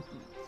自己。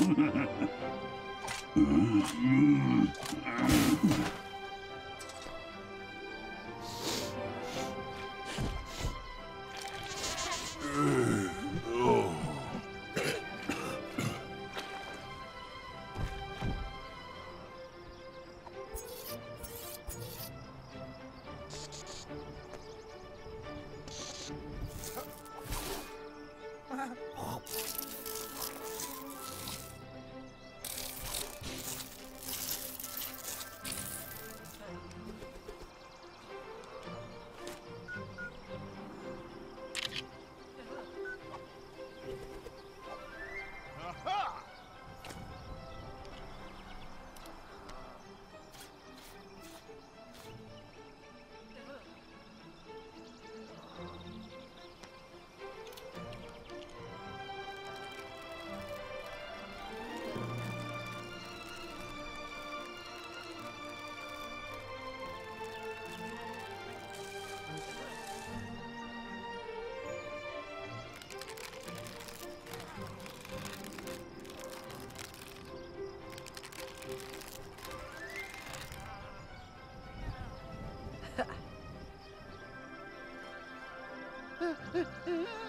Mm-hmm. Hehehehe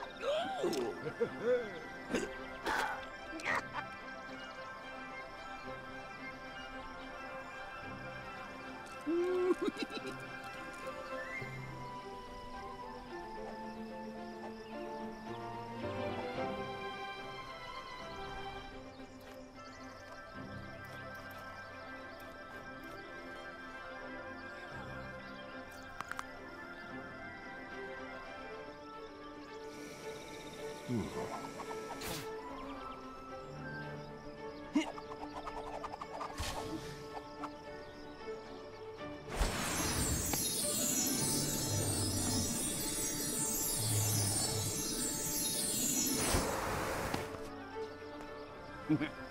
Mm-hmm.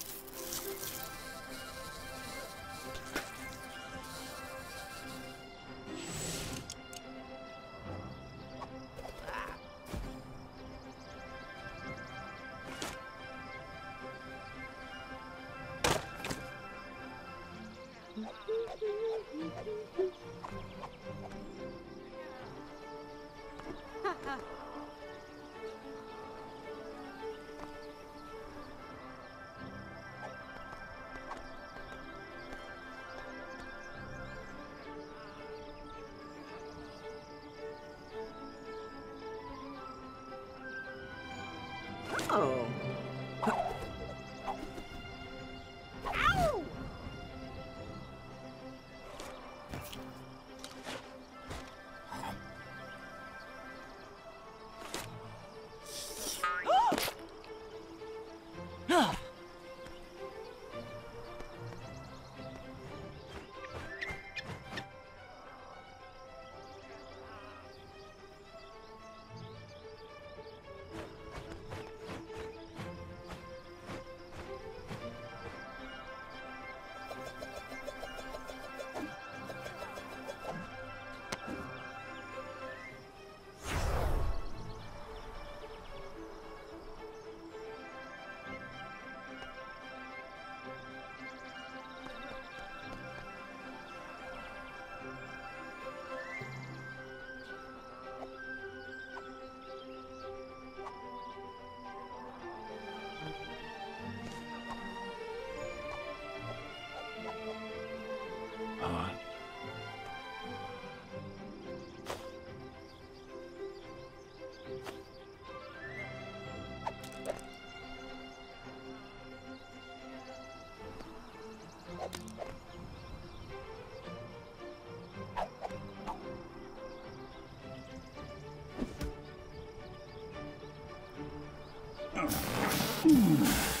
Oh. Yeah.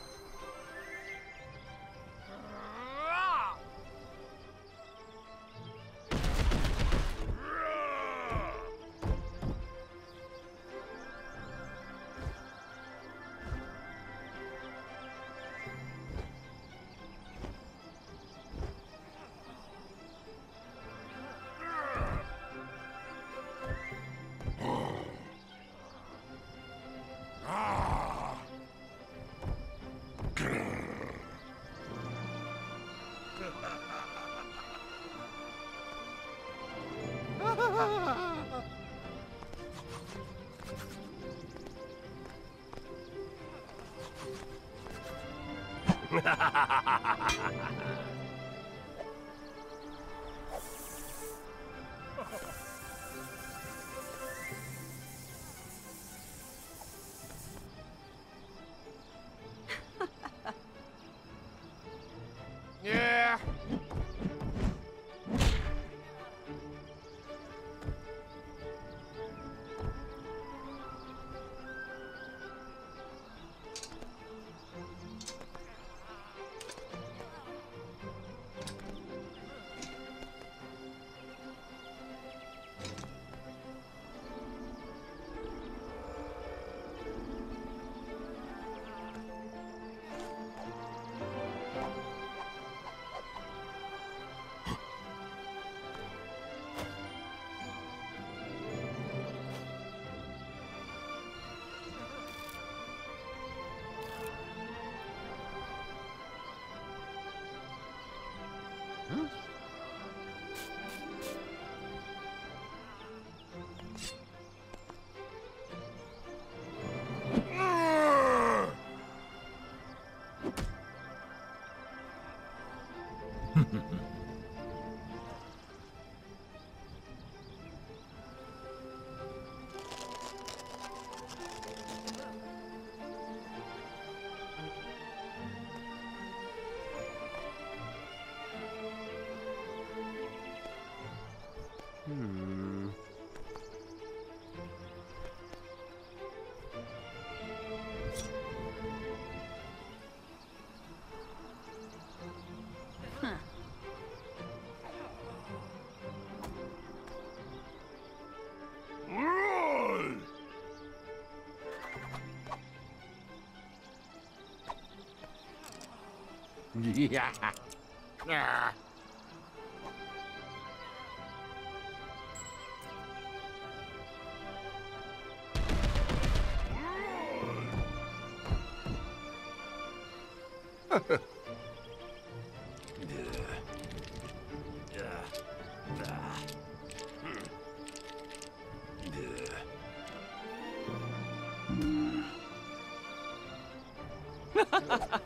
ハハハハハ Yeah. Ha ha ha!